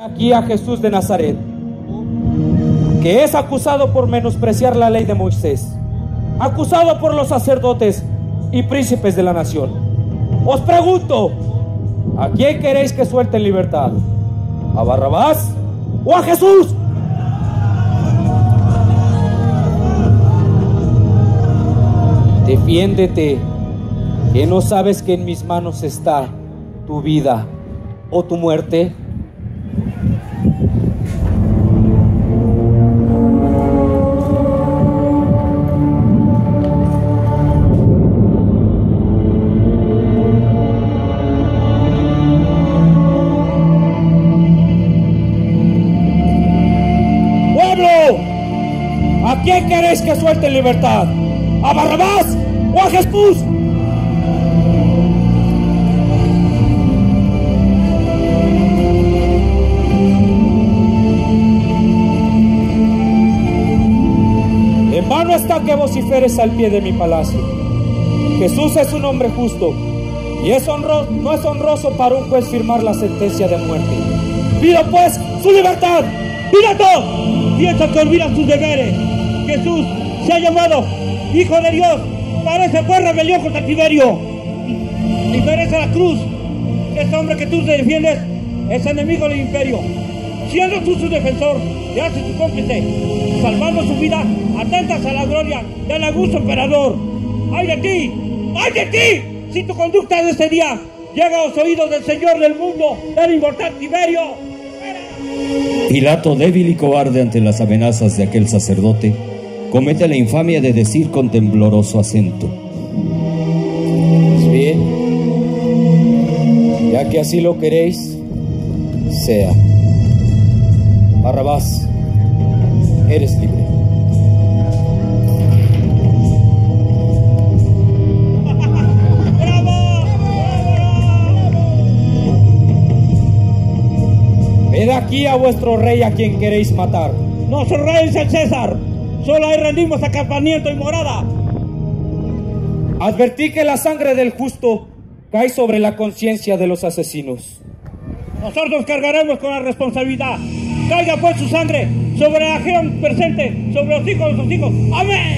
aquí a Jesús de Nazaret, que es acusado por menospreciar la ley de Moisés, acusado por los sacerdotes y príncipes de la nación. Os pregunto, ¿a quién queréis que suelte en libertad? ¿A Barrabás o a Jesús? Defiéndete, que no sabes que en mis manos está tu vida o tu muerte. ¿A quién queréis que suelte en libertad? ¿A Barrabás o a Jesús? Vano está que vociferes al pie de mi palacio. Jesús es un hombre justo y es honroso, no es honroso para un juez firmar la sentencia de muerte. Pido pues su libertad. ¡Pilato! Piensa que olvida sus deberes. Jesús se ha llamado Hijo de Dios. Parece fue rebelión contra Tiberio. Y merece la cruz. Este hombre que tú defiendes es enemigo del imperio. Siendo tú su defensor, te haces tu cómplice. Salvando su vida, atentas a la gloria del augusto emperador. ¡Ay de ti! ¡Ay de ti! Si tu conducta de este día llega a los oídos del Señor del mundo, del inmortal Tiberio. Pilato, débil y cobarde ante las amenazas de aquel sacerdote, comete la infamia de decir con tembloroso acento. Pues bien, ya que así lo queréis, sea. Barrabás, eres libre. ¡Bravo! Ved aquí a vuestro rey a quien queréis matar. Nuestro rey es el César. Solo ahí rendimos acampamiento y morada. Advertí que la sangre del justo cae sobre la conciencia de los asesinos. Nosotros cargaremos con la responsabilidad. Caiga pues su sangre sobre la región presente, sobre los hijos de sus hijos. Amén.